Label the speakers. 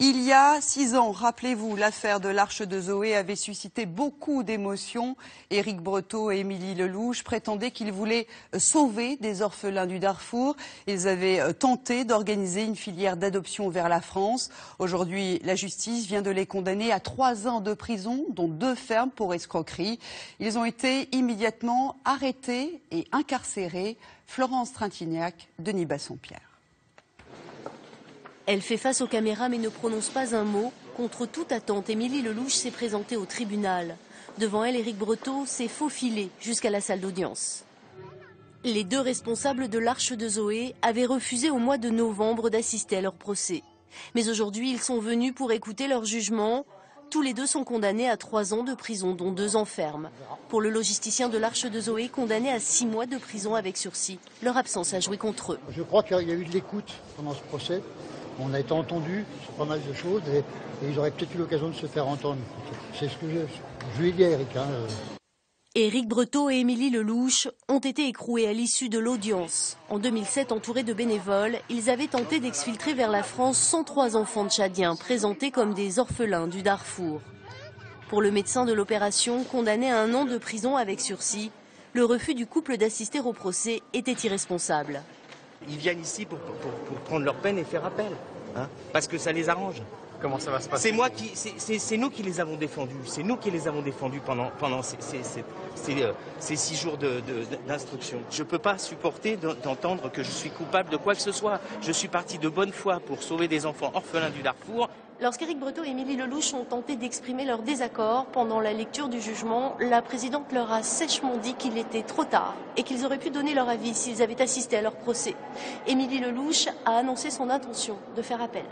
Speaker 1: Il y a six ans, rappelez-vous, l'affaire de l'Arche de Zoé avait suscité beaucoup d'émotions. Éric Breteau et Émilie Lelouch prétendaient qu'ils voulaient sauver des orphelins du Darfour. Ils avaient euh, tenté d'organiser une filière d'adoption vers la France. Aujourd'hui, la justice vient de les condamner à trois ans de prison, dont deux fermes pour escroquerie. Ils ont été immédiatement arrêtés et incarcérés. Florence Trintignac, Denis Basson-Pierre.
Speaker 2: Elle fait face aux caméras mais ne prononce pas un mot. Contre toute attente, Émilie Lelouch s'est présentée au tribunal. Devant elle, Éric Breteau s'est faufilé jusqu'à la salle d'audience. Les deux responsables de l'Arche de Zoé avaient refusé au mois de novembre d'assister à leur procès. Mais aujourd'hui, ils sont venus pour écouter leur jugement. Tous les deux sont condamnés à trois ans de prison, dont deux enfermes. Pour le logisticien de l'Arche de Zoé, condamné à six mois de prison avec sursis, leur absence a joué contre eux.
Speaker 3: Je crois qu'il y a eu de l'écoute pendant ce procès. On a été entendu sur pas mal de choses et, ils auraient peut-être eu l'occasion de se faire entendre. C'est ce que je, lui ai dit à Eric. Hein.
Speaker 2: Éric Breteau et Émilie Lelouch ont été écroués à l'issue de l'audience. En 2007, entourés de bénévoles, ils avaient tenté d'exfiltrer vers la France 103 enfants tchadiens présentés comme des orphelins du Darfour. Pour le médecin de l'opération, condamné à un an de prison avec sursis, le refus du couple d'assister au procès était irresponsable.
Speaker 4: Ils viennent ici pour, prendre leur peine et faire appel, hein, parce que ça les arrange.
Speaker 5: Comment ça va se passer
Speaker 4: C'est moi qui, c'est nous qui les avons défendus. C'est nous qui les avons défendus pendant pendant ces, euh, six jours d'instruction. je ne peux pas supporter d'entendre que je suis coupable de quoi que ce soit. Je suis parti de bonne foi pour sauver des enfants orphelins du Darfour.
Speaker 2: Lorsqu'Éric Breteau et Émilie Lelouch ont tenté d'exprimer leur désaccord pendant la lecture du jugement, la présidente leur a sèchement dit qu'il était trop tard et qu'ils auraient pu donner leur avis s'ils avaient assisté à leur procès. Émilie Lelouch a annoncé son intention de faire appel.